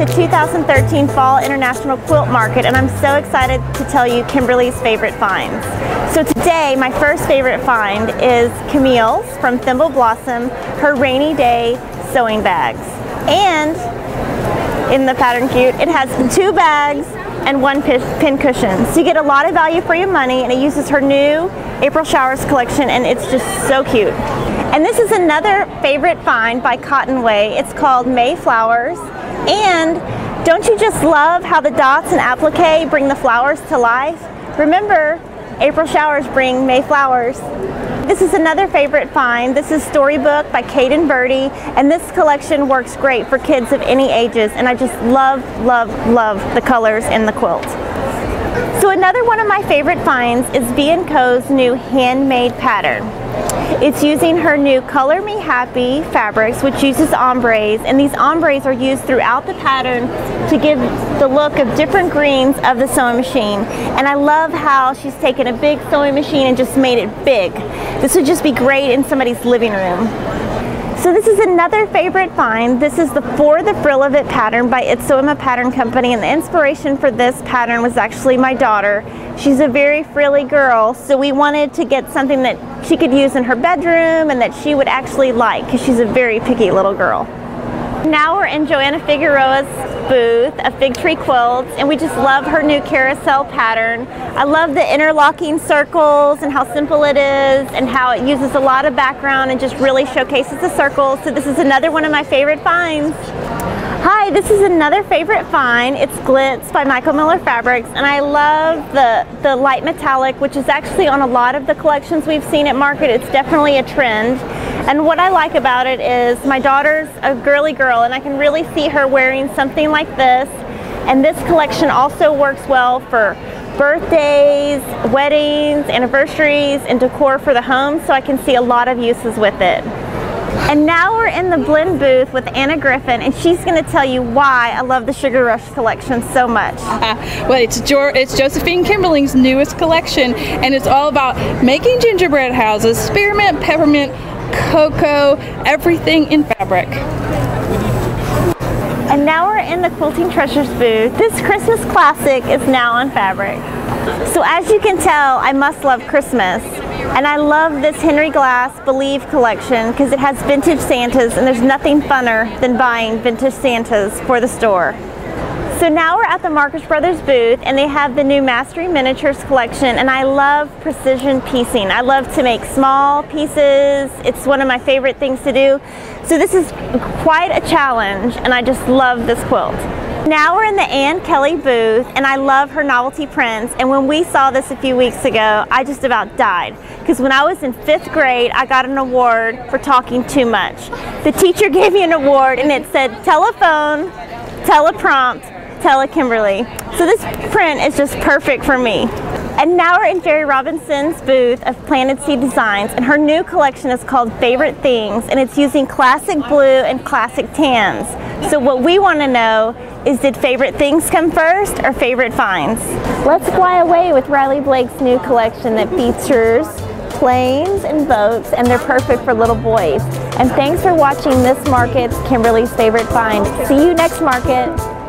the 2013 Fall International Quilt Market and I'm so excited to tell you Kimberly's favorite finds. So today my first favorite find is Camille's from Thimble Blossom, her rainy day sewing bags. And in the pattern cute, it has two bags and one pin cushion. So you get a lot of value for your money and it uses her new April Showers collection and it's just so cute. And this is another favorite find by Cotton Way. It's called Mayflowers. And don't you just love how the dots and applique bring the flowers to life? Remember, April showers bring May flowers. This is another favorite find. This is Storybook by and Birdie, and this collection works great for kids of any ages, and I just love, love, love the colors in the quilt. So another one of my favorite finds is V&Co's new handmade pattern. It's using her new Color Me Happy fabrics, which uses ombres, and these ombres are used throughout the pattern to give the look of different greens of the sewing machine. And I love how she's taken a big sewing machine and just made it big. This would just be great in somebody's living room. So this is another favorite find. This is the For the Frill of It pattern by It's Sew Emma Pattern Company and the inspiration for this pattern was actually my daughter. She's a very frilly girl so we wanted to get something that she could use in her bedroom and that she would actually like because she's a very picky little girl. Now we're in Joanna Figueroa's booth of Fig Tree Quilts and we just love her new carousel pattern. I love the interlocking circles and how simple it is and how it uses a lot of background and just really showcases the circles. So this is another one of my favorite finds. Hi, this is another favorite find. It's Glitz by Michael Miller Fabrics and I love the, the light metallic which is actually on a lot of the collections we've seen at market. It's definitely a trend. And what I like about it is my daughter's a girly girl and I can really see her wearing something like this. And this collection also works well for birthdays, weddings, anniversaries, and decor for the home, so I can see a lot of uses with it. And now we're in the blend booth with Anna Griffin, and she's going to tell you why I love the Sugar Rush collection so much. Uh, well, it's, jo it's Josephine Kimberling's newest collection, and it's all about making gingerbread houses, spearmint, peppermint, cocoa, everything in fabric. And now we're in the Quilting Treasures booth. This Christmas classic is now on fabric. So as you can tell, I must love Christmas. And I love this Henry Glass Believe collection because it has vintage Santas and there's nothing funner than buying vintage Santas for the store. So now we're at the Marcus Brothers booth and they have the new Mastering Miniatures collection and I love precision piecing. I love to make small pieces. It's one of my favorite things to do. So this is quite a challenge and I just love this quilt. Now we're in the Ann Kelle booth and I love her novelty prints and when we saw this a few weeks ago I just about died because when I was in fifth grade I got an award for talking too much. The teacher gave me an award and it said telephone, teleprompt, Tella Kimberly. So this print is just perfect for me. And now we're in Gerri Robinson's booth of Planted Seed Designs and her new collection is called Favorite Things and it's using classic blue and classic tans. So what we want to know is did favorite things come first or favorite finds? Let's fly away with Riley Blake's new collection that features planes and boats and they're perfect for little boys. And thanks for watching this market's Kimberly's Favorite Find. See you next market.